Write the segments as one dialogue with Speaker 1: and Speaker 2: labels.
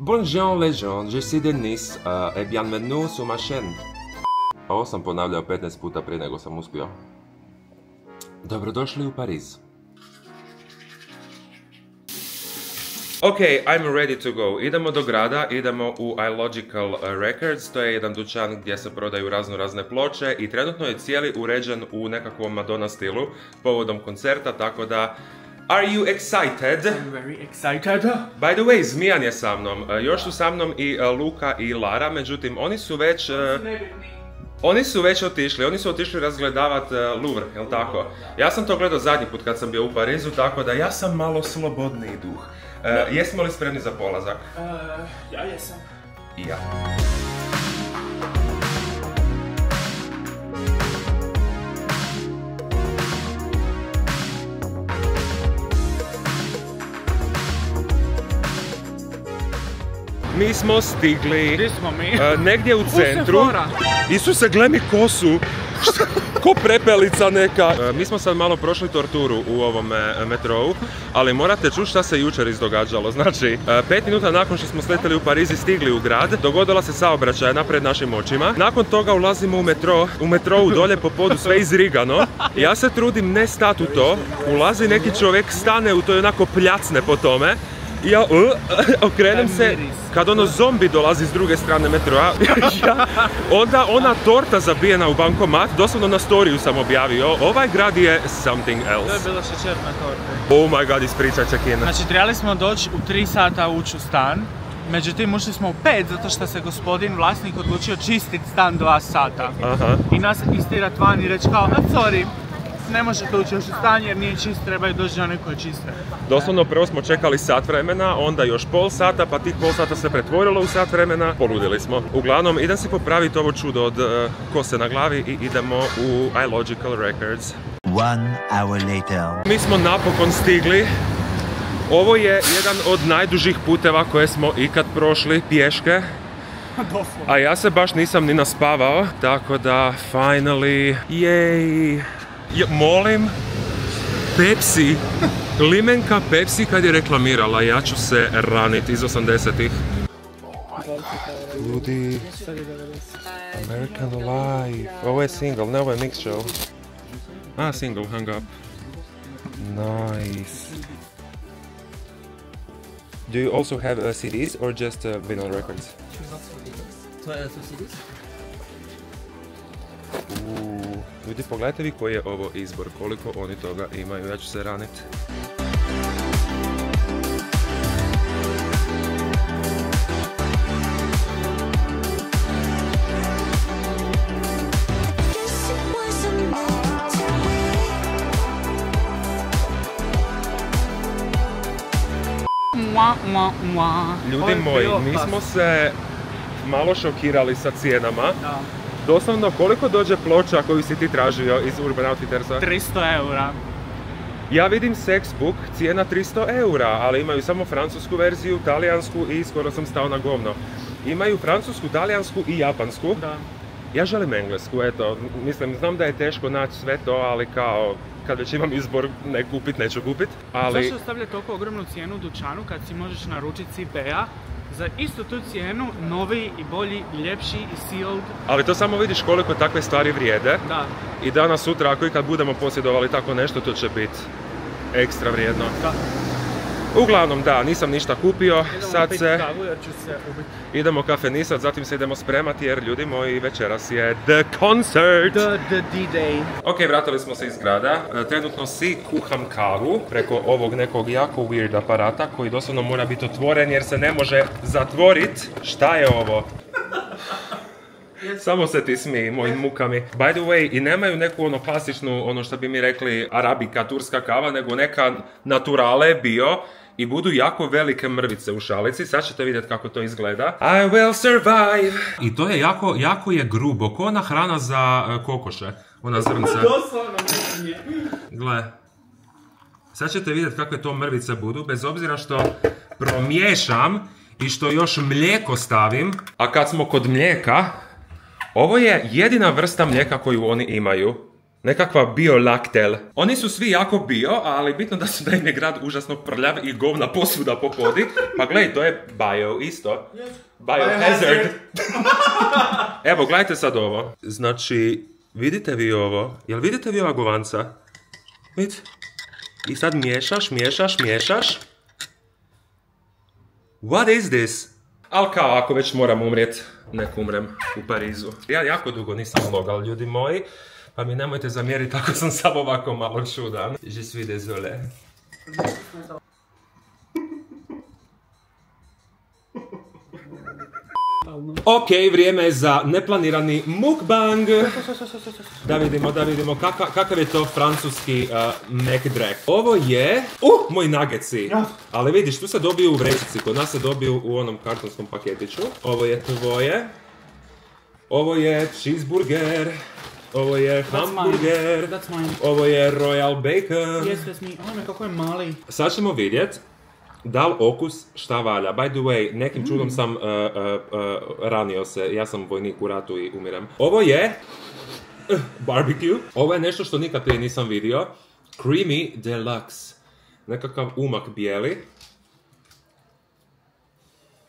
Speaker 1: Bonjour les gens, je suis Denis uh, et bienvenue sur ma chaîne. Ovo sam ponavljao 15 puta prije nego sam uspio. Dobrodošli u Pariz. Ok, I'm ready to go. Idemo do grada, idemo u iLogical Records, to je jedan dućan gdje se prodaju razno razne ploče i trenutno je cijeli uređen u nekakvom Madonna stilu povodom koncerta, tako da Are you excited?
Speaker 2: I'm very excited.
Speaker 1: By the way, Zmijan je sa mnom. E, Još su sa mnom i e, Luka i Lara, međutim oni su već... e, Oni su već otišli, oni su otišli razgledavat Louvre, jel tako? Ja sam to gledao zadnji put kad sam bio u Parizu, tako da ja sam malo slobodniji duh. E, jesmo li spremni za polazak?
Speaker 2: Uh, ja jesam.
Speaker 1: I ja. Mi smo stigli
Speaker 2: Gdje smo mi?
Speaker 1: e, negdje u centru.
Speaker 2: Sephora.
Speaker 1: Isuse, gle mi kosu! Šta? Ko prepelica neka! E, mi smo sad malo prošli torturu u ovom e, metrou, ali morate čuti šta se jučer izdogađalo. Znači, pet minuta nakon što smo sletjeli u Pariz i stigli u grad, dogodila se saobraćajna pred našim očima. Nakon toga ulazimo u metro, u metrou dolje po podu sve izrigano. Ja se trudim ne stati u to, ulazi neki čovjek, stane u to i onako pljacne po tome. I ja, uh, okrenem
Speaker 2: Taj
Speaker 1: se, kad ono zombi dolazi s druge strane metroa, ja, onda ona torta zabijena u bankomat, doslovno na storiju sam objavio, ovaj grad je something
Speaker 2: To je
Speaker 1: else.
Speaker 2: bila šećerna torta.
Speaker 1: Oh my god, ispričaj se Kina.
Speaker 2: Znači, trebali smo doći u 3 sata ući u stan. Međutim, ušli smo u 5 zato što se gospodin vlasnik odlučio čistiti stan 2 sata.
Speaker 1: Aha.
Speaker 2: I nas istirat van i reći kao, "A, sorry, ne možete ući još u stan jer nije čist, trebaju doći oni koji čiste.
Speaker 1: Doslovno prvo smo čekali sat vremena, onda još pol sata, pa tih pol sata se pretvorilo u sat vremena, poludili smo. Uglavnom, idem si popraviti ovo čudo od eh, kose na glavi i idemo u iLogical Records.
Speaker 3: One hour later.
Speaker 1: Mi smo napokon stigli. Ovo je jedan od najdužih puteva koje smo ikad prošli pješke. A ja se baš nisam ni naspavao, tako da finally, jej. Ja, molim, Pepsi, limenka Pepsi kad je reklamirala, ja ću se ranit iz 80-ih. Ljudi, American Life, ovo je single, ne ovo je mix show. A, single, hang up. Nice. Do you also have uh, CDs or just uh, vinyl records? Uuu, ljudi pogledajte vi koji je ovo izbor, koliko oni toga imaju, ja ću se ranit.
Speaker 4: Guess it wasn't meant to be.
Speaker 2: Mua, mua, mua. Ovo
Speaker 1: Ljudi moji, mi smo se malo šokirali sa cijenama.
Speaker 2: Da.
Speaker 1: Doslovno, koliko dođe ploča koju si ti tražio iz Urban Outfittersa?
Speaker 2: 300 eura.
Speaker 1: Ja vidim Sexbook, cijena 300 eura, ali imaju samo francusku verziju, talijansku i skoro sam stao na govno. Imaju francusku, talijansku i japansku.
Speaker 2: Da.
Speaker 1: Ja želim englesku, eto, mislim, znam da je teško naći sve to, ali kao, kad već imam izbor ne kupit, neću kupit, ali...
Speaker 2: Zašto stavlja toliko ogromnu cijenu u dućanu kad si možeš naručiti eBay-a za istu tu cijenu, novi i bolji i ljepši i sealed?
Speaker 1: Ali to samo vidiš koliko takve stvari vrijede
Speaker 2: Da,
Speaker 1: i danas sutra ako i kad budemo posjedovali tako nešto, to će biti ekstra vrijedno.
Speaker 2: da.
Speaker 1: Uglavnom, da, nisam ništa kupio,
Speaker 2: Idemo
Speaker 1: sad se
Speaker 2: kavu jer ću se
Speaker 1: idemo kafenisat, zatim se idemo spremati jer ljudi moji večeras je The Concert!
Speaker 2: The, the D-Day.
Speaker 1: Ok, vratili smo se iz grada. E, Trenutno si kuham kavu preko ovog nekog jako weird aparata koji doslovno mora biti otvoren jer se ne može zatvorit. Šta je ovo? Samo se ti smiji, mojim mukami. By the way, i nemaju neku ono klasičnu, ono što bi mi rekli, arabika, turska kava, nego neka naturale bio i budu jako velike mrvice u šalici. Sad ćete vidjeti kako to izgleda. I will survive! I to je jako, jako je grubo, ko ona hrana za e, kokoše, ona zrnca.
Speaker 2: Doslovno nije.
Speaker 1: Gle. Sad ćete vidjeti kakve to mrvice budu, bez obzira što promiješam i što još mlijeko stavim. A kad smo kod mlijeka, ovo je jedina vrsta mlijeka koju oni imaju. Nekakva bio laktel. Oni su svi jako bio, ali bitno da su da im je grad užasno prljav i govna posvuda po podi. Pa gledaj, to je bio isto. Biohazard. Evo, gledajte sad ovo. Znači, vidite vi ovo? Jel vidite vi ova govanca? Vidite? I sad miješaš, miješaš, miješaš. What is this? Al kao, ako već moram umrijet, nek umrem u Parizu. Ja jako dugo nisam logal, ljudi moji. Pa mi nemojte zamjeriti ako sam samo ovako malo čudan. Je suis désolé. Ok, vrijeme je za neplanirani mukbang. Da vidimo, da vidimo kaka- kakav je to francuski uh, McDrack. Ovo je... Uh, moji nageci. Ali vidiš, tu se dobiju u vrećici, kod nas se dobiju u onom kartonskom paketiću. Ovo je tvoje. Ovo je cheeseburger. Ovo je hamburger.
Speaker 2: That's mine.
Speaker 1: Ovo je Royal Bacon.
Speaker 2: Yes, that's me. Ojme, kako je mali.
Speaker 1: Sad ćemo vidjet da li okus šta valja. By the way, nekim čudom sam uh, uh, uh, ranio se. Ja sam vojnik u ratu i umirem. Ovo je uh, barbecue. Ovo je nešto što nikad prije nisam vidio. Creamy Deluxe. Nekakav umak bijeli.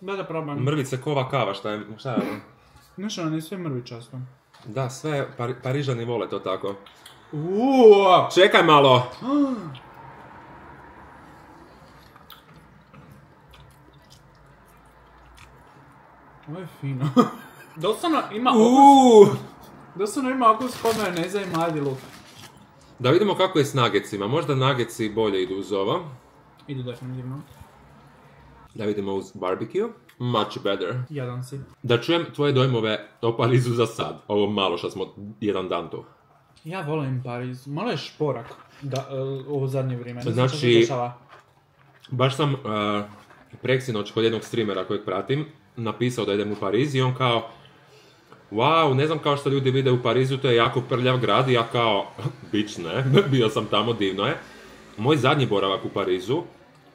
Speaker 2: Da, da probam.
Speaker 1: Mrvice kova kava, šta je, šta je?
Speaker 2: Znaš, ono je sve mrvičasto.
Speaker 1: Da, sve Pari- Parižani vole to tako.
Speaker 2: Uuuu!
Speaker 1: Čekaj malo!
Speaker 2: Ovo je fino. Doslovno ima okus,
Speaker 1: Uuu!
Speaker 2: doslovno ima okus kod majoneza i mladi luk.
Speaker 1: Da vidimo kako je s nagecima. Možda nageci bolje idu uz ovo.
Speaker 2: Idu definitivno.
Speaker 1: Da vidimo uz barbecue. Much better.
Speaker 2: Jadan si.
Speaker 1: Da čujem tvoje dojmove o Parizu za sad. Ovo malo što smo jedan dan tu.
Speaker 2: Ja volim Pariz. Malo je šporak da, e, ovo zadnje vrijeme. Ne
Speaker 1: Znači-
Speaker 2: što se dešava.
Speaker 1: Baš sam uh, preksinoć kod jednog streamera kojeg pratim napisao da idem u Pariz i on kao Wow, ne znam kao što ljudi vide u Parizu, to je jako prljav grad i ja kao, bić ne, bio sam tamo, divno je. Moj zadnji boravak u Parizu,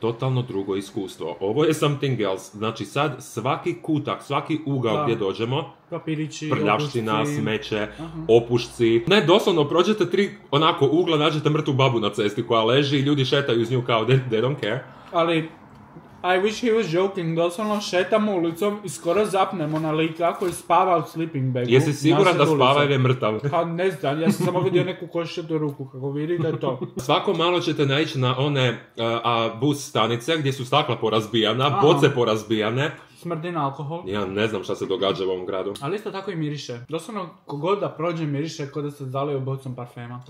Speaker 1: totalno drugo iskustvo. Ovo je something else. Znači sad svaki kutak, svaki ugao
Speaker 2: Da.
Speaker 1: gdje dođemo,
Speaker 2: Papirići,
Speaker 1: prljavština, smeće, opušci. Ne, doslovno prođete tri onako ugla, nađete mrtvu babu na cesti koja leži i ljudi šetaju iz nju kao they, they don't care.
Speaker 2: Ali, I wish he was joking, doslovno šetamo ulicom i skoro zapnemo na lika koji spava u sleeping bagu.
Speaker 1: Jesi siguran da spava jer je mrtav?
Speaker 2: Pa ne znam, ja sam samo vidio neku koščetu ruku, kako vidi da je to.
Speaker 1: Svako malo ćete naići na one uh, a, bus stanice gdje su stakla porazbijana,
Speaker 2: Aha.
Speaker 1: boce porazbijane.
Speaker 2: Smrdi na alkohol.
Speaker 1: Ja ne znam šta se događa u ovom gradu.
Speaker 2: Ali isto tako i miriše. Doslovno, kogod da prođe miriše kod da se zalio bocom parfema.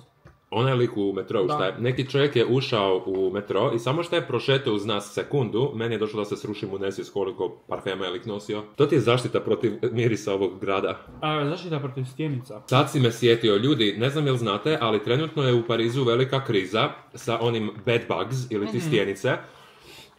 Speaker 1: Onaj lik u metrou, šta je? Neki čovjek je ušao u metro i samo što je prošetao uz nas sekundu, meni je došlo da se srušim u nesvijest koliko parfema je lik nosio. To ti je zaštita protiv mirisa ovog grada.
Speaker 2: A, zaštita protiv stjenica.
Speaker 1: Sad si me sjetio, ljudi, ne znam jel znate, ali trenutno je u Parizu velika kriza sa onim bed bugs ili ti stjenice.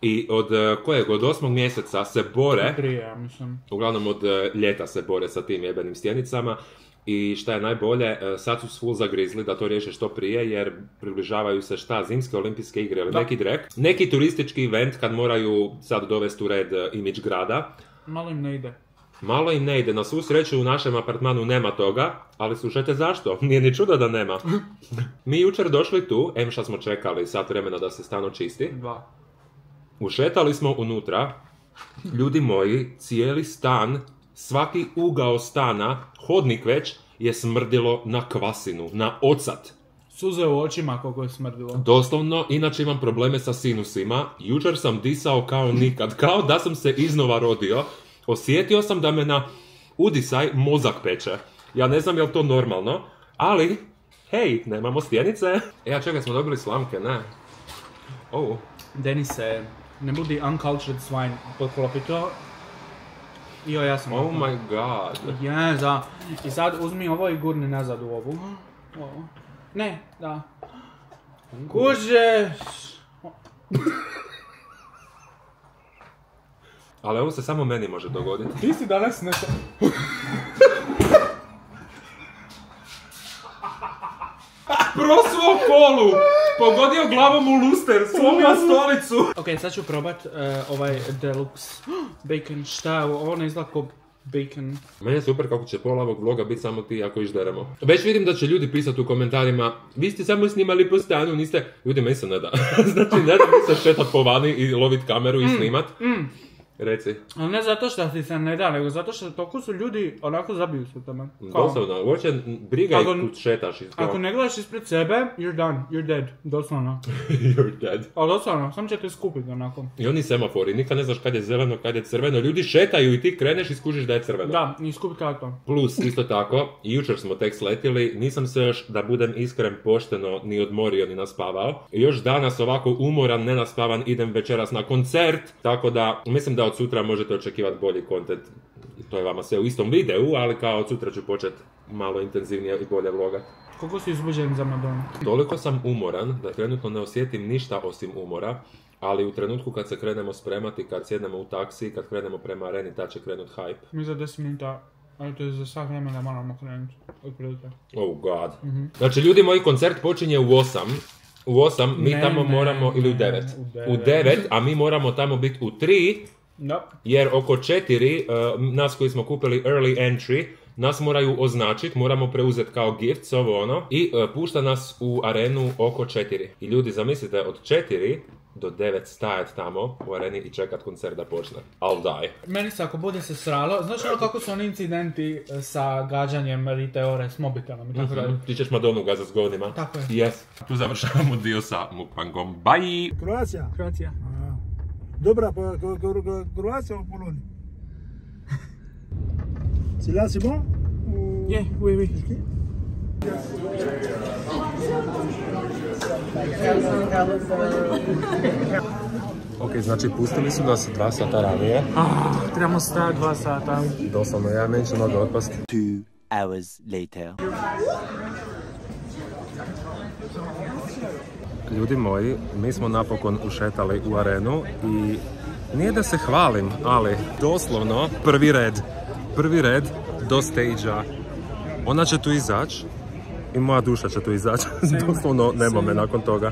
Speaker 1: I od eh, kojeg, od osmog mjeseca se bore,
Speaker 2: Prije, mislim.
Speaker 1: uglavnom od eh, ljeta se bore sa tim jebenim stjenicama. I šta je najbolje, eh, sad su full zagrizli da to riješe što prije, jer približavaju se šta, zimske olimpijske igre ili
Speaker 2: Da.
Speaker 1: neki drek. Neki turistički event kad moraju sad dovesti u red eh, imidž grada.
Speaker 2: Malo im ne ide.
Speaker 1: Malo im ne ide, na svu sreću u našem apartmanu nema toga, ali slušajte zašto, nije ni čudo da nema. Mi jučer došli tu, em šta smo čekali sat vremena da se stan očisti,
Speaker 2: Dva.
Speaker 1: ušetali smo unutra, ljudi moji, cijeli stan, svaki ugao stana, hodnik već, je smrdilo na kvasinu, na ocat.
Speaker 2: Suze u očima koliko je smrdilo.
Speaker 1: Doslovno, inače imam probleme sa sinusima. Jučer sam disao kao nikad, kao da sam se iznova rodio. Osjetio sam da me na udisaj mozak peče. Ja ne znam je li to normalno, ali, hej, nemamo stjenice. E, a čekaj, smo dobili slamke, ne? Oh,
Speaker 2: Denise, ne budi uncultured swine, poklopi to. Jo, ja sam.
Speaker 1: oh my god.
Speaker 2: Je, da. I sad uzmi ovo i gurni nazad u ovu. Ovo. Ne, da. Kužeš!
Speaker 1: Ali ovo se samo meni može dogoditi.
Speaker 2: Ti si danas nešto...
Speaker 1: Kolu! Pogodio glavom u luster, slomio stolicu!
Speaker 2: Ok, sad ću probat eh, ovaj deluxe bacon. Šta je ovo? Ovo ne izgleda ko bacon.
Speaker 1: Meni je super kako će pola ovog vloga biti samo ti ako išderemo. Već vidim da će ljudi pisati u komentarima vi ste samo snimali po stanu, niste... Ljudi, meni se ne da. znači, ne da mi se šetat po vani i lovit kameru i snimat. Reci.
Speaker 2: Ne zato što ti se ne da, nego zato što toliko su ljudi onako zabiju se. Kao,
Speaker 1: Doslovno, uopće briga
Speaker 2: Ako-
Speaker 1: i šetaš. iz
Speaker 2: Ako ne gledaš ispred sebe, you're done, you're dead, doslovno.
Speaker 1: You're dead.
Speaker 2: Ali doslovno, sam će te skupiti onako.
Speaker 1: I oni semafori, nikad ne znaš kad je zeleno, kad je crveno. Ljudi šetaju i ti kreneš i skužiš da je crveno.
Speaker 2: Da, i skupiti auto.
Speaker 1: Plus, isto tako, i jučer smo tek sletili, nisam se još, da budem iskren, pošteno ni odmorio ni naspavao. I još danas ovako umoran, nenaspavan, idem večeras na koncert, tako da mislim da od sutra možete očekivati bolji kontent. To je vama sve u istom videu, ali kao od sutra ću početi malo intenzivnije i bolje vlogat.
Speaker 2: Koliko si izbuđen za Madonu?
Speaker 1: Toliko sam umoran da trenutno ne osjetim ništa osim umora, ali u trenutku kad se krenemo spremati, kad sjednemo u taksi, kad krenemo prema areni, tad će krenut hype.
Speaker 2: Mi za 10 minuta, ali to je za sat vremena moramo krenuti. Otprilike.
Speaker 1: Oh god. Znači, ljudi, moj koncert počinje u 8. U 8 mi
Speaker 2: Ne,
Speaker 1: tamo
Speaker 2: ne,
Speaker 1: moramo, ili u
Speaker 2: ne,
Speaker 1: 9.
Speaker 2: u
Speaker 1: U
Speaker 2: devet.
Speaker 1: 9, a mi moramo tamo biti u 3,
Speaker 2: Da.
Speaker 1: jer oko 4, uh, nas koji smo kupili early entry, nas moraju označiti, moramo preuzeti kao gift, ovo ono, i uh, pušta nas u arenu oko 4. I ljudi, zamislite, od 4 do 9 stajat tamo u areni i čekat koncert da počne. I'll die.
Speaker 2: Meni se ako bude se sralo, znaš ono kako su oni incidenti e, sa gađanjem Riteore s mobitelom i tako dalje.
Speaker 1: Ti ćeš Madonu gazat s govnima.
Speaker 2: Tako je.
Speaker 1: Yes. Tu završavamo dio sa mukbangom. Bye!
Speaker 5: Croația.
Speaker 2: Kroacija.
Speaker 5: Dobra, pa Cro- Cro- Cro- Croația o Polonia? C'est là, c'est bon Ou-
Speaker 2: Je, oui, oui.
Speaker 1: Ok, znači pustili su nas dva sata ranije.
Speaker 2: Ah, trebamo stajati dva sata.
Speaker 1: Doslovno, ja će noga otpast.
Speaker 3: Two hours later.
Speaker 1: Ljudi moji, mi smo napokon ušetali u arenu i nije da se hvalim, ali doslovno prvi red, prvi red do stage Ona će tu izaći i moja duša će tu izaći. doslovno nema me nakon toga.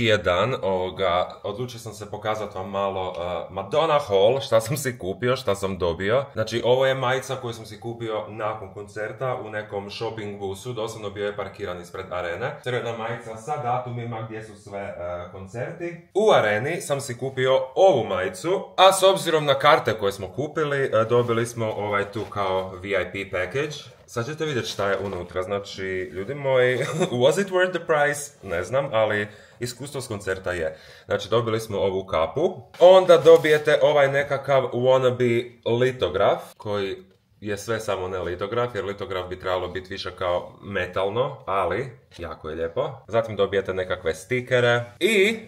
Speaker 1: Drugi je dan ovoga, odlučio sam se pokazati vam malo uh, Madonna Hall, šta sam si kupio, šta sam dobio. Znači, ovo je majica koju sam si kupio nakon koncerta u nekom shopping busu, doslovno bio je parkiran ispred arene. Crvena majica sa datumima gdje su sve uh, koncerti. U areni sam si kupio ovu majicu, a s obzirom na karte koje smo kupili, uh, dobili smo ovaj tu kao VIP package. Sad ćete vidjeti šta je unutra, znači, ljudi moji, was it worth the price? Ne znam, ali iskustvo s koncerta je. Znači, dobili smo ovu kapu, onda dobijete ovaj nekakav wannabe litograf, koji je sve samo ne litograf, jer litograf bi trebalo biti više kao metalno, ali jako je lijepo. Zatim dobijete nekakve stikere i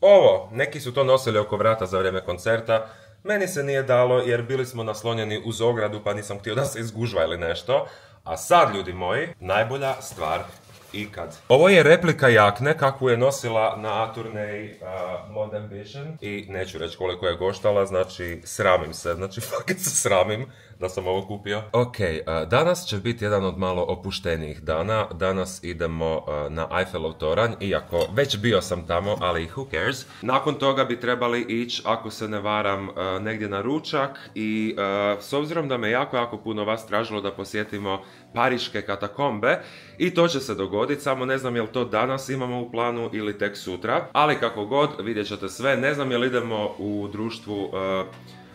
Speaker 1: ovo, neki su to nosili oko vrata za vrijeme koncerta, meni se nije dalo jer bili smo naslonjeni uz ogradu pa nisam htio da se izgužva ili nešto. A sad, ljudi moji, najbolja stvar ikad. Ovo je replika jakne kakvu je nosila na turneji uh, Mod Ambition i neću reći koliko je koštala, znači sramim se, znači fucking se sramim da sam ovo kupio. Ok, uh, danas će biti jedan od malo opuštenijih dana. Danas idemo uh, na Eiffelov toranj, iako već bio sam tamo, ali who cares. Nakon toga bi trebali ići, ako se ne varam, uh, negdje na ručak i s obzirom da me jako, jako puno vas tražilo da posjetimo pariške katakombe i to će se dogoditi, samo ne znam jel to danas imamo u planu ili tek sutra, ali kako god vidjet ćete sve, ne znam jel idemo u društvu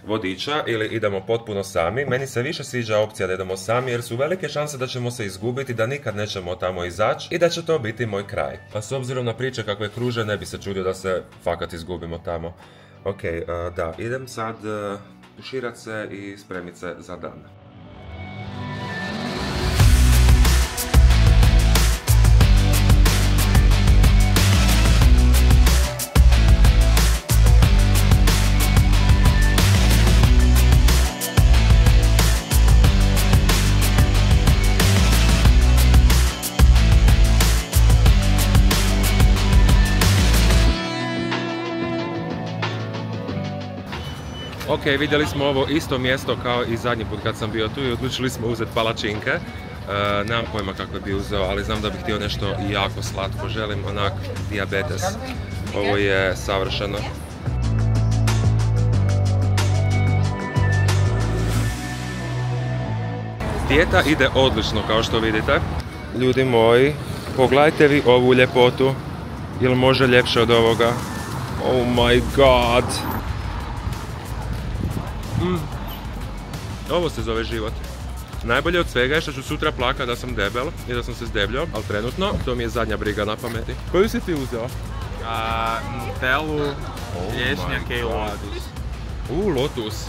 Speaker 1: vodiča ili idemo potpuno sami. Meni se više sviđa opcija da idemo sami jer su velike šanse da ćemo se izgubiti, da nikad nećemo tamo izaći i da će to biti moj kraj. Pa s obzirom na priče kakve kruže ne bi se čudio da se fakat izgubimo tamo. Ok, uh, da, idem sad tuširat se i spremit se za dan. Ok, vidjeli smo ovo isto mjesto kao i zadnji put kad sam bio tu i odlučili smo uzeti palačinke. E, nemam pojma kako bi uzeo, ali znam da bih htio nešto jako slatko. Želim onak diabetes. Ovo je savršeno. Dijeta ide odlično kao što vidite. Ljudi moji, pogledajte vi ovu ljepotu. Jel može ljepše od ovoga? Oh my god! Mm. Ovo se zove život. Najbolje od svega je što ću sutra plaka da sam debel i da sam se zdebljao, ali trenutno to mi je zadnja briga na pameti. Koju si ti uzeo?
Speaker 2: A, Nutellu, lješnjake i lotus.
Speaker 1: U, Lotus.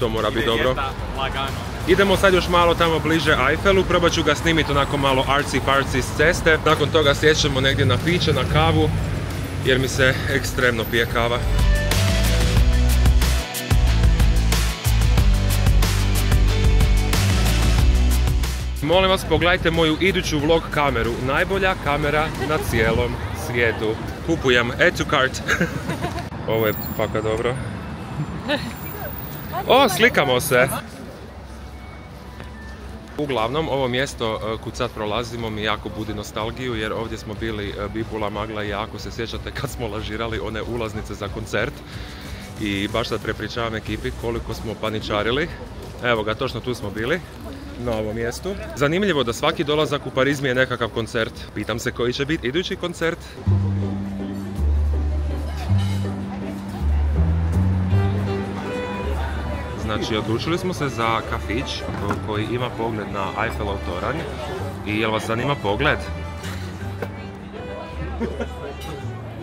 Speaker 1: To mora biti dobro.
Speaker 2: Lagano.
Speaker 1: Idemo sad još malo tamo bliže Eiffelu, probat ću ga snimiti onako malo artsy fartsy s ceste. Nakon toga sjećemo negdje na piće, na kavu, jer mi se ekstremno pije kava. Molim vas, pogledajte moju iduću vlog kameru. Najbolja kamera na cijelom svijetu. Kupujem, add to cart. Ovo je faka dobro. O, slikamo se! Uglavnom, ovo mjesto e, kud sad prolazimo mi jako budi nostalgiju jer ovdje smo bili e, Bibula, Magla i ja, ako se sjećate kad smo lažirali one ulaznice za koncert i baš sad prepričavam ekipi koliko smo paničarili. Evo ga, točno tu smo bili na ovom mjestu. Zanimljivo da svaki dolazak u Pariz mi je nekakav koncert. Pitam se koji će biti idući koncert. Znači, odlučili smo se za kafić koji ima pogled na Eiffelov toranj. I jel vas zanima pogled?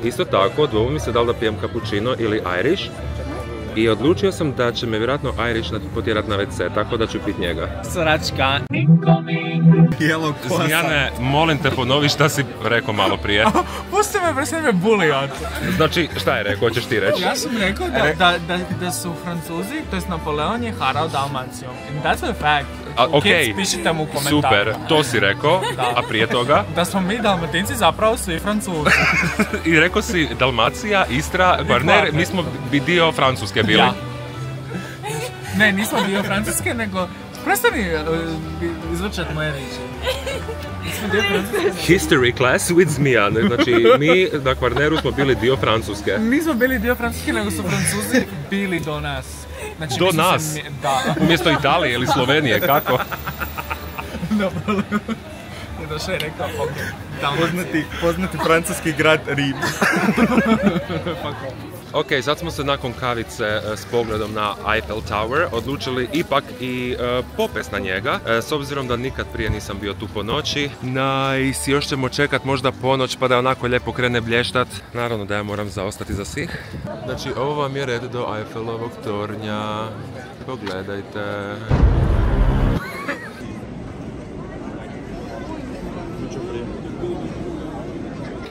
Speaker 1: Isto tako, dvobu mi se da li da pijem cappuccino ili Irish. I odlučio sam da će me vjerojatno Irish potjerat na WC, tako da ću pit njega.
Speaker 2: Sračka.
Speaker 6: Jelog
Speaker 1: Zmijane, molim te ponovi šta si rekao malo prije.
Speaker 2: Pusti me pre sebe bulijat.
Speaker 1: Znači, šta je rekao, hoćeš ti reći?
Speaker 2: Ja sam rekao da, da, da, da su Francuzi, to jest Napoleon je harao Dalmacijom. And that's a fact.
Speaker 1: A, ok,
Speaker 2: pišite mu
Speaker 1: super, to si rekao, a prije toga?
Speaker 2: Da smo mi Dalmatinci zapravo svi Francuzi.
Speaker 1: I rekao si Dalmacija, Istra, Kvarner, mi smo dio Francuske bili.
Speaker 2: Ja. Ne, nismo dio Francuske, nego... Prestani uh, izvrćat moje riječi.
Speaker 1: History class with Zmijan. Znači, mi na Kvarneru smo bili dio Francuske.
Speaker 2: Nismo bili dio Francuske, nego su Francuzi bili do nas. Znači,
Speaker 1: Do
Speaker 2: se
Speaker 1: nas?
Speaker 2: mi- Da.
Speaker 1: Umjesto Italije ili Slovenije, kako?
Speaker 2: Dobro. Je rekao.
Speaker 6: Poznati, poznati francuski grad Rim.
Speaker 1: Ok, sad smo se nakon kavice e, s pogledom na Eiffel Tower odlučili ipak i e, popest na njega, e, s obzirom da nikad prije nisam bio tu po noći. Nice, još ćemo čekat možda ponoć pa da onako lijepo krene blještat. Naravno da ja moram zaostati za svih. Znači, ovo vam je red do Eiffelovog tornja. Pogledajte.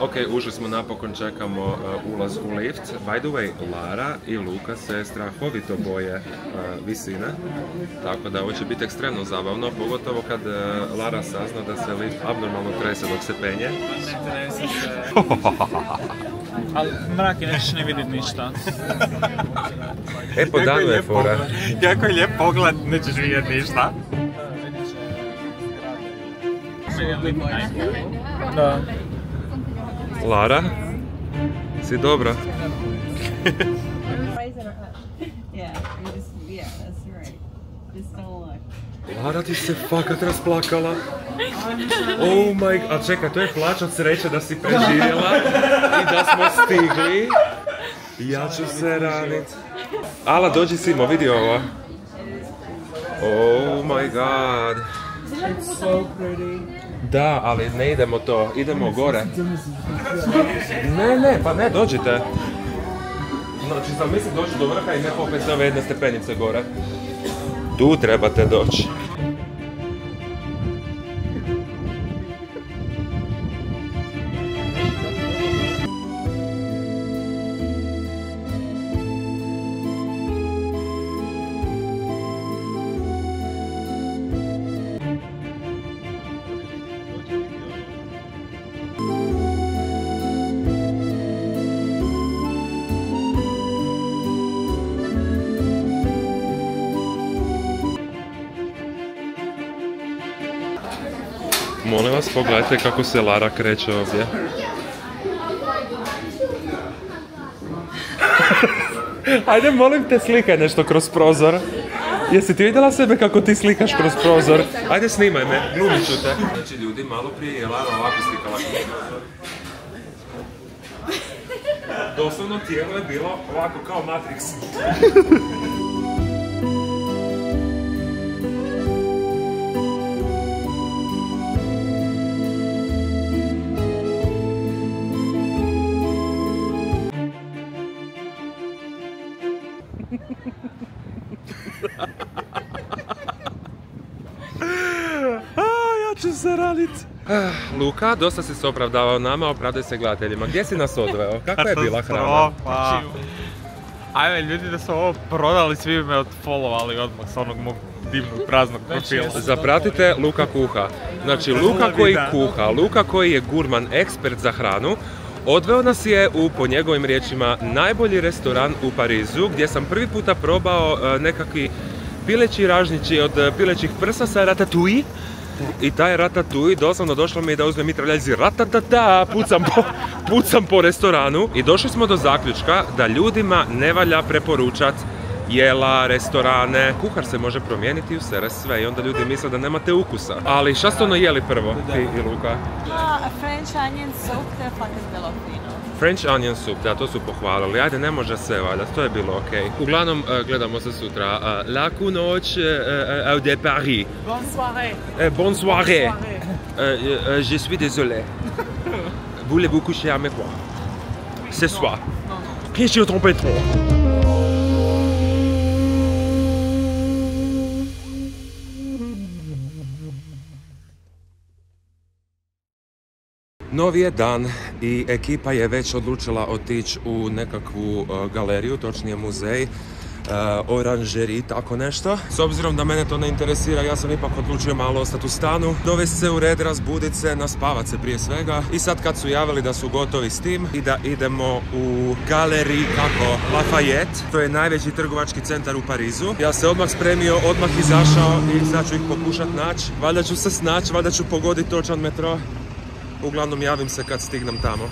Speaker 1: Ok, ušli smo napokon, čekamo uh, ulaz u lift. By the way, Lara i Luka se strahovito boje uh, visine, tako da ovo će biti ekstremno zabavno, pogotovo kad uh, Lara sazna da se lift abnormalno trese dok se penje.
Speaker 2: Ne trese se. Ali mrak je nećeš ne vidjeti ništa.
Speaker 1: E, po danu je fora.
Speaker 6: Jako je lijep pogled, nećeš vidjeti ništa.
Speaker 2: Da.
Speaker 1: Lara, si dobra? Lara ti se fakat rasplakala. Oh my, a čekaj, to je plač od sreće da si preživjela i da smo stigli. Ja ću se ranit. Ala, dođi Simo, vidi ovo. Oh my god. Da, ali ne idemo to, idemo gore. Ne, ne, pa ne, dođite. Znači, sam mislim doći do vrha i ne popet ove jedne stepenice gore. Tu trebate doći. Pogledajte kako se Lara kreće ovdje. Ajde, molim te, slikaj nešto kroz prozor. Jesi ti vidjela sebe kako ti slikaš kroz prozor? Ajde, snimaj me, glumit ću te. Znači, ljudi, malo prije je Lara ovako slikala kroz prozor. Doslovno tijelo je bilo ovako kao Matrix. ću se radit. Ah, Luka, dosta si se opravdavao nama, opravdaj se gledateljima. Gdje si nas odveo? Kakva je bila hrana?
Speaker 6: Ajme, ljudi da su ovo prodali, svi bi me odfollowali odmah s onog mog divnog praznog profila.
Speaker 1: Zapratite Luka Kuha. Znači, Luka koji kuha, Luka koji je gurman, ekspert za hranu, Odveo nas je u, po njegovim riječima, najbolji restoran u Parizu, gdje sam prvi puta probao e, nekakvi pileći ražnjići od e, pilećih prsa sa ratatouille. I taj ratatouille, doslovno došlo mi je da uzmem mitraljezi ratatata, pucam po, pucam po restoranu. I došli smo do zaključka da ljudima ne valja preporučat jela, restorane. Kuhar se može promijeniti u sere sve i onda ljudi misle da nemate ukusa. Ali šta ste ono jeli prvo, ti i Luka?
Speaker 7: French onion soup, to je bilo.
Speaker 1: French onion soup, da, to su pohvalili. Ajde, ne može sve, valjda, to je bilo okej. Uglavnom, e, gledamo se sutra. E, Laku noć e, au de Paris.
Speaker 2: Bonsoiré.
Speaker 1: E, bonne soirée. E, e, je suis désolé. Voulez-vous coucher avec moi Ce soir. Bien sûr, ton patron. Novi je dan i ekipa je već odlučila otići u nekakvu e, galeriju, točnije muzej, e, oranžeri i tako nešto. S obzirom da mene to ne interesira, ja sam ipak odlučio malo ostati u stanu, dovesti se u red, razbudit se, naspavat se prije svega. I sad kad su javili da su gotovi s tim i da idemo u galeriji kako Lafayette, to je najveći trgovački centar u Parizu. Ja se odmah spremio, odmah izašao i sad ću ih pokušat naći. Valjda ću se snaći, valjda ću pogoditi točan metro. Uglavnom javim se kad stignem tamo.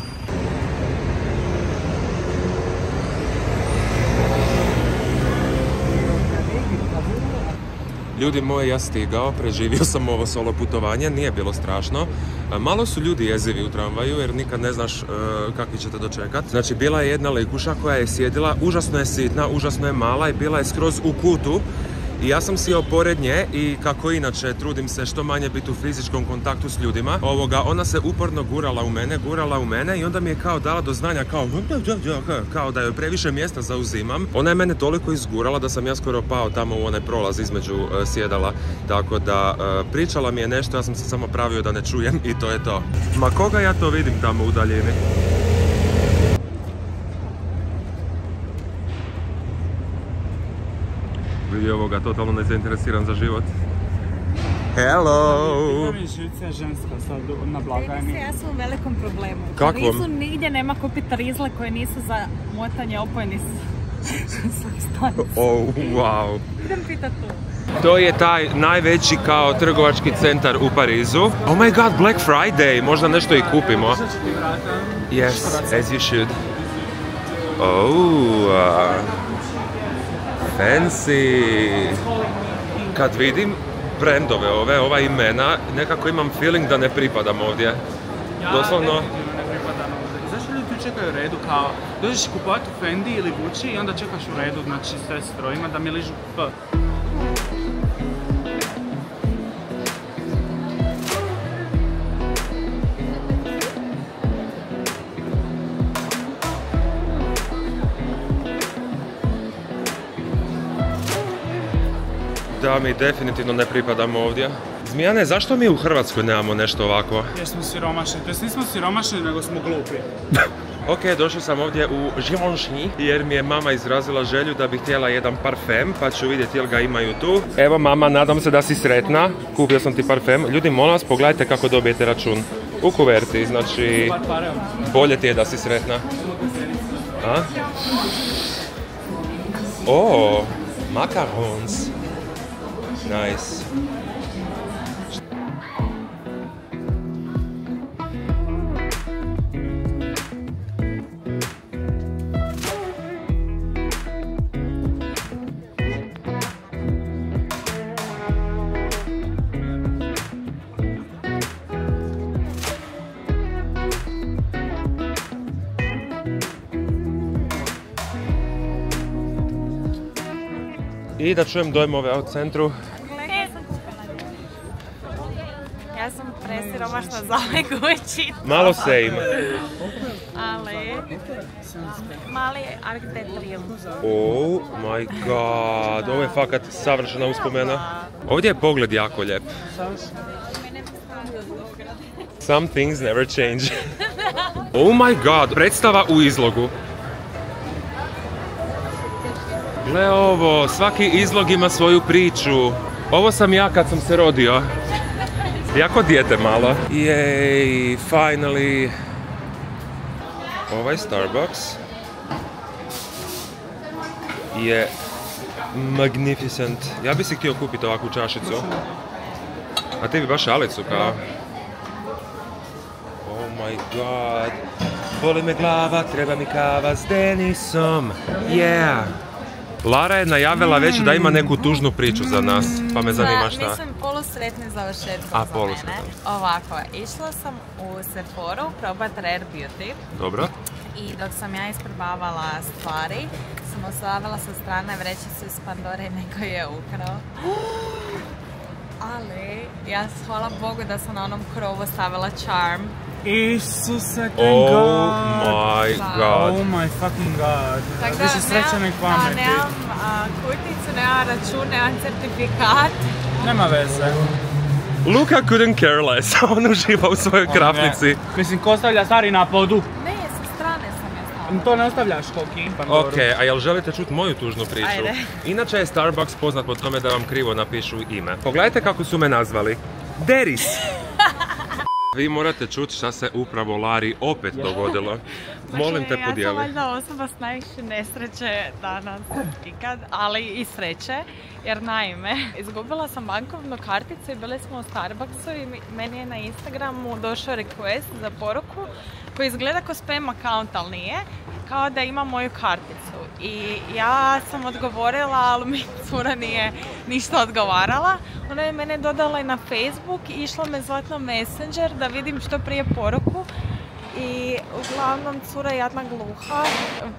Speaker 1: Ljudi moji, ja stigao, preživio sam ovo solo putovanje, nije bilo strašno. E, Malo su ljudi jezivi u tramvaju jer nikad ne znaš e, kakvi ćete dočekat. Znači, bila je jedna likuša koja je sjedila, užasno je sitna, užasno je mala i bila je skroz u kutu. Ja sam sjeo pored nje i kako inače trudim se što manje biti u fizičkom kontaktu s ljudima. Ovoga, ona se uporno gurala u mene, gurala u mene i onda mi je kao dala do znanja kao, kao da joj previše mjesta zauzimam. Ona je mene toliko izgurala da sam ja skoro pao tamo u onaj prolaz između e, sjedala. Tako da e, pričala mi je nešto, ja sam se samo pravio da ne čujem i to je to. Ma koga ja to vidim tamo u daljini? Vidi ovoga, totalno nezainteresiran za život. Hello!
Speaker 2: mi žica ženska sad na blagajni.
Speaker 7: Ja sam u velikom problemu.
Speaker 1: Kakvom?
Speaker 7: Nisu nigdje nema kupiti rizle koje nisu za motanje opojni
Speaker 1: Oh, wow.
Speaker 7: Idem pitat tu.
Speaker 1: To je taj najveći kao trgovački centar u Parizu. Oh my god, Black Friday, možda nešto i kupimo. Yes, as you should. Oh, uh, fancy. Kad vidim brendove ove, ova imena, nekako imam feeling da ne pripadam ovdje. Doslovno,
Speaker 2: ne pripadam ovdje. Zašto ljudi tu čekaju u redu kao, dođeš kupovati u Fendi ili Gucci i onda čekaš u redu, znači s strojima da mi ližu P.
Speaker 1: da mi definitivno ne pripadam ovdje. Zmijane, zašto mi u Hrvatskoj nemamo nešto ovako?
Speaker 2: Jer smo siromašni, to jest nismo siromašni nego smo glupi.
Speaker 1: Ok, došao sam ovdje u Givenchy jer mi je mama izrazila želju da bi htjela jedan parfem, pa ću vidjeti jel ga imaju tu. Evo mama, nadam se da si sretna, kupio sam ti parfem. Ljudi, molim vas, pogledajte kako dobijete račun. U kuverti, znači bolje ti je da si sretna. A? O, macarons. Nice. I da čujem dojmove o centru.
Speaker 8: Ja sam presiromašna za ovaj kući,
Speaker 1: Malo same.
Speaker 8: ali mali Triomphe.
Speaker 1: Oh my god, ovo je fakat savršena uspomena. Ovdje je pogled jako lijep. Some things never change. oh my god, predstava u izlogu. Gle ovo, svaki izlog ima svoju priču. Ovo sam ja kad sam se rodio. Jako dijete malo. Jej, finally. Ovaj Starbucks je magnificent. Ja bi si htio kupiti ovakvu čašicu. A ti bi baš Alicu kao. Oh my god. Boli me glava, treba mi kava s Denisom. Yeah. Lara je najavila već da ima neku tužnu priču za nas, pa me zanima šta.
Speaker 8: Mislim, polusretni završetak
Speaker 1: A,
Speaker 8: za mene. Ovako, išla sam u Sephoru probat Rare Beauty
Speaker 1: Dobro.
Speaker 8: i dok sam ja isprobavala stvari, sam osvajala sa strane vrećicu iz Pandore i neko je ukrao. Ali, ja hvala Bogu da sam na onom krovu stavila charm.
Speaker 2: Isuse, thank
Speaker 1: Oh
Speaker 2: god.
Speaker 1: my
Speaker 8: Da.
Speaker 1: god.
Speaker 2: Oh my fucking god.
Speaker 8: Tako da,
Speaker 2: Više sreće
Speaker 8: nemam- Da,
Speaker 2: pameti.
Speaker 8: nemam a, kuticu, nemam račun, nemam certifikat.
Speaker 2: Nema veze.
Speaker 1: Luka couldn't care less. On uživa u svojoj krafnici.
Speaker 2: Ne. Mislim, ko ostavlja stvari na podu?
Speaker 8: Ne, sa strane sam je stavila.
Speaker 2: To ne ostavljaš koki. Pandoru.
Speaker 1: Ok, a jel želite čuti moju tužnu priču?
Speaker 8: Ajde.
Speaker 1: Inače je Starbucks poznat po tome da vam krivo napišu ime. Pogledajte kako su me nazvali. Deris. Vi morate čuti šta se upravo Lari opet dogodilo. Molim te podijeli.
Speaker 8: Ja sam valjda osoba s najviše nesreće danas ikad, ali i sreće. Jer naime, izgubila sam bankovnu karticu i bili smo u Starbucksu i meni je na Instagramu došao request za poruku koji izgleda kao spam account, ali nije. Kao da ima moju karticu. I ja sam odgovorila, ali mi cura nije ništa odgovarala. Ona je mene dodala i na Facebook i išla me zvat na Messenger da vidim što prije poruku. I uglavnom cura je jadna gluha.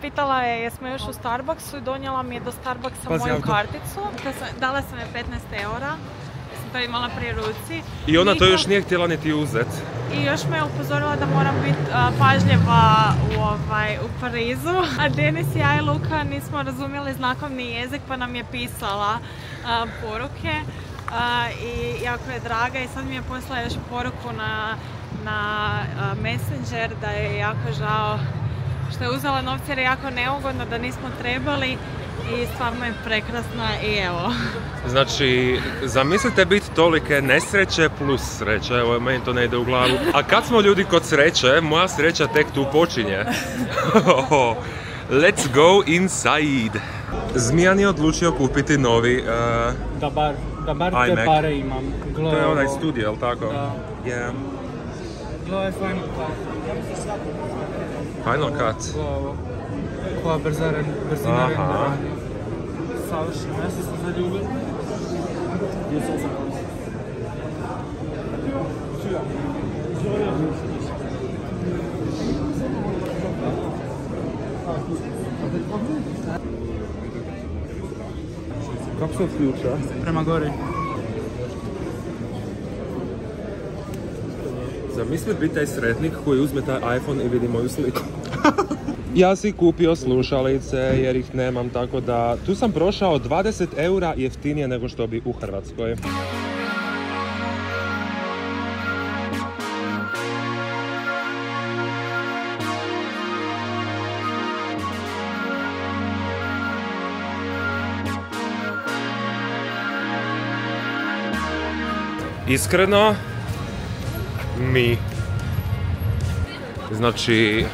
Speaker 8: Pitala je jesmo još u Starbucksu i donijela mi je do Starbucksa
Speaker 1: Pazi
Speaker 8: moju
Speaker 1: auto.
Speaker 8: karticu. Da sam- dala sam je 15 eura. To imala pri ruci.
Speaker 1: I ona to još nije htjela niti uzet.
Speaker 8: i još me je upozorila da moram biti pažljiva u, ovaj, u Parizu. A Denis i ja i Luka nismo razumjeli znakovni jezik pa nam je pisala a, poruke. A, I jako je draga i sad mi je poslala još poruku na, na Messenger da je jako žao što je uzela novce jer je jako neugodno da nismo trebali i stvarno je prekrasna i evo.
Speaker 1: Znači, zamislite biti tolike nesreće plus sreća, evo meni to ne ide u glavu. A kad smo ljudi kod sreće, moja sreća tek tu počinje. Let's go inside. Zmijan je odlučio kupiti novi, uh,
Speaker 2: Da bar, da bar te pare imam. Gle
Speaker 1: to je onaj
Speaker 2: ovo.
Speaker 1: studio, jel tako?
Speaker 2: Da.
Speaker 1: Yeah.
Speaker 2: Gle ovaj Final Cut.
Speaker 1: Final cut.
Speaker 2: Koja brzina, brzina
Speaker 1: Aha.
Speaker 2: rendera. Savršeno, ja sam se zaljubio.
Speaker 1: Kako se odključa?
Speaker 2: Prema gori.
Speaker 1: Zamisli biti taj sretnik koji uzme taj iPhone i vidi moju sliku. ja si kupio slušalice jer ih nemam, tako da tu sam prošao 20 eura jeftinije nego što bi u Hrvatskoj. Iskreno, mi. Znači,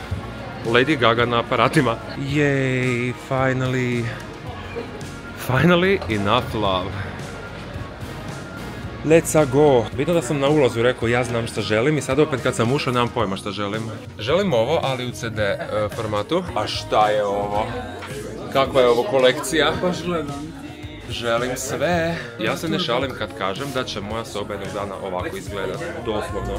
Speaker 1: Lady Gaga na aparatima. Yay, finally. Finally, enough love. Let's go. Bitno da sam na ulazu rekao ja znam šta želim i sad opet kad sam ušao nemam pojma šta želim. Želim ovo, ali u CD e, formatu. A šta je ovo? Kakva je ovo kolekcija?
Speaker 2: Baš gledam.
Speaker 1: Želim sve. Ja se ne šalim kad kažem da će moja soba jednog dana ovako izgledati. Doslovno.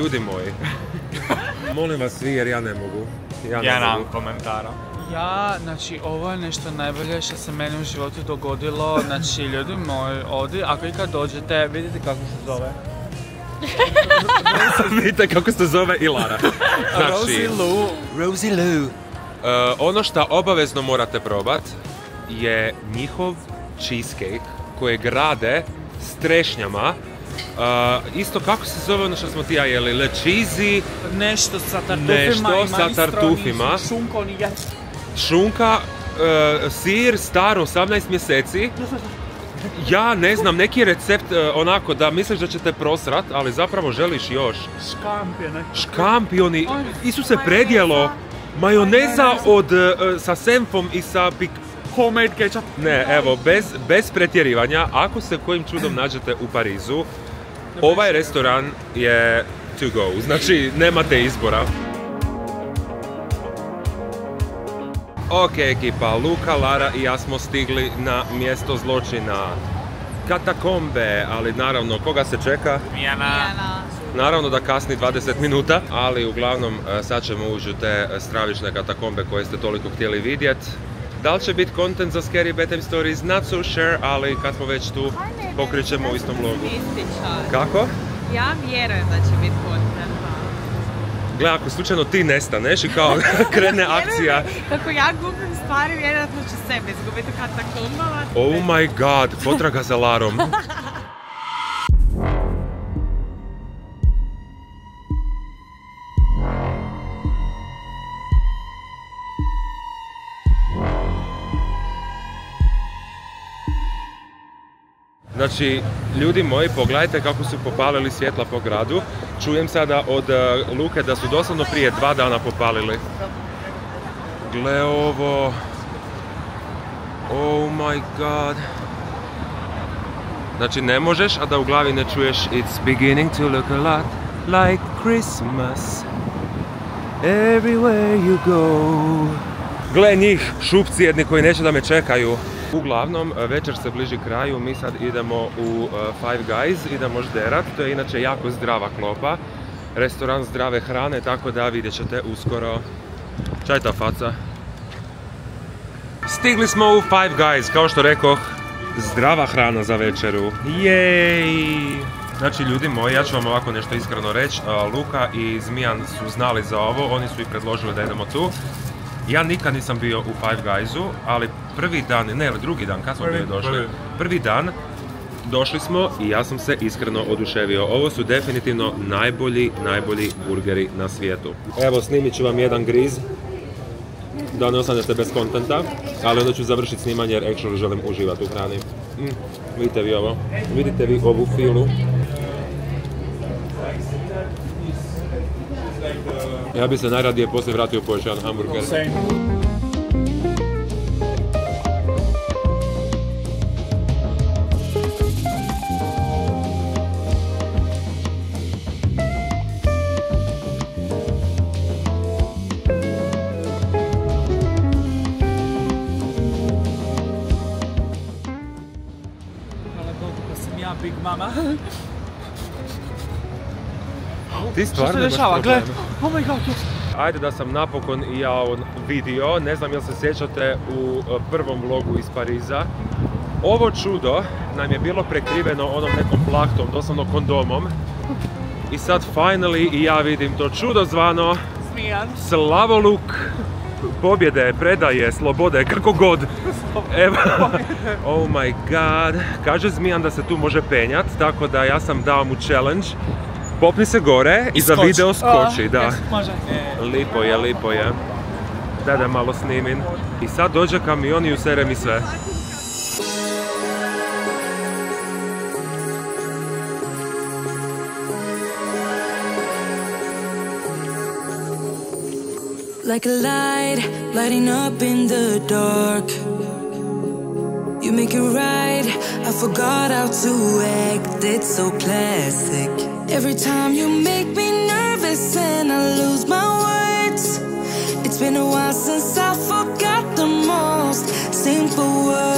Speaker 1: Ljudi moji, Molim vas svi jer ja ne mogu. Ja ne
Speaker 6: Ja nemam
Speaker 1: mogu.
Speaker 6: komentara.
Speaker 2: Ja, znači, ovo je nešto najbolje što se meni u životu dogodilo. Znači, ljudi moji, ovdje, ako ikad dođete, vidite kako se zove.
Speaker 1: Vidite kako se zove Ilara. Znači,
Speaker 2: Rosie Lou.
Speaker 3: Rosie Lou.
Speaker 1: E, ono što obavezno morate probat je njihov cheesecake koje grade s trešnjama. Isto kako se zove ono što smo ti ja jeli, le cheesy,
Speaker 2: Nešto sa tartufima
Speaker 1: Nešto
Speaker 2: i
Speaker 1: sa tartufima.
Speaker 2: šunkom i jes.
Speaker 1: šunka, e, sir star 18 mjeseci. Ja ne znam, neki recept e, onako da misliš da ćete prosrat, ali zapravo želiš još.
Speaker 2: Škampije,
Speaker 1: Škampioni, Isuse predjelo, majoneza od, e, sa senfom i sa pik...
Speaker 2: Homemade ketchup.
Speaker 1: Ne, evo, bez, bez pretjerivanja, ako se kojim čudom nađete u Parizu, ovaj restoran je to go, znači nemate izbora. Ok ekipa, Luka, Lara i ja smo stigli na mjesto zločina. Katakombe, ali naravno, koga se čeka?
Speaker 6: Mijana.
Speaker 1: Naravno da kasni 20 minuta, ali uglavnom e, sad ćemo ući u te stravične katakombe koje ste toliko htjeli vidjeti. Da li će biti content za Scary Bedtime Stories? Not so sure, ali kad smo već tu, pokrit ćemo u istom vlogu. Kako?
Speaker 8: Ja vjerujem da će biti kontenta.
Speaker 1: Gle, ako slučajno ti nestaneš i kao krene akcija.
Speaker 8: Kako ja gubim stvari, vjerojatno ću sebe izgubiti u katakombama.
Speaker 1: Oh my god, potraga za Larom. Znači, ljudi moji, pogledajte kako su popalili svjetla po gradu. Čujem sada od e, Luke da su doslovno prije dva dana popalili. Gle ovo. Oh my god. Znači ne možeš, a da u glavi ne čuješ It's beginning to look a lot like Christmas Everywhere you go Gle njih, šupci jedni koji neće da me čekaju. Uglavnom, večer se bliži kraju, mi sad idemo u uh, Five Guys, idemo žderat, to je inače jako zdrava klopa. Restoran zdrave hrane, tako da vidjet ćete uskoro. Čaj ta faca. Stigli smo u Five Guys, kao što rekoh, zdrava hrana za večeru. Jej! Znači, ljudi moji, ja ću vam ovako nešto iskreno reći. a, Luka i Zmijan su znali za ovo, oni su i predložili da idemo tu. Ja nikad nisam bio u Five Guysu, ali prvi dan, ne, ili drugi dan, kad smo bili došli?
Speaker 6: prvi.
Speaker 1: Prvi dan došli smo i ja sam se iskreno oduševio. Ovo su definitivno najbolji, najbolji burgeri na svijetu. Evo, snimit ću vam jedan griz da ne ostanete bez kontenta, ali onda ću završiti snimanje jer actually želim uživati u hrani. Mm, vidite vi ovo, vidite vi ovu filu. Ja bi se najradije poslije vratio po još jedan hamburger.
Speaker 2: Pa Big Mama.
Speaker 1: Ti
Speaker 2: Što
Speaker 1: stvarno
Speaker 2: se
Speaker 1: imaš
Speaker 2: dešava? Gle. Oh my god,
Speaker 1: Ajde da sam napokon i ja on vidio, ne znam jel se sjećate u e, prvom vlogu iz Pariza. Ovo čudo nam je bilo prekriveno onom nekom plahtom, doslovno kondomom. I sad finally i ja vidim to čudo zvano
Speaker 2: Zmijan.
Speaker 1: Slavoluk pobjede, predaje, slobode, kako god. Evo, oh my god. Kaže Zmijan da se tu može penjat, tako da ja sam dao mu challenge. Popni se gore i za video skoči, da.
Speaker 2: E,
Speaker 1: Lipo je, lipo je. Da, da malo snimim. I sad dođe kamion i usere mi sve.
Speaker 4: like a light lighting up in the dark. You make it right. I forgot how to act. It's so classic. Every time you make me nervous and I lose my words. It's been a while since I forgot the most simple words.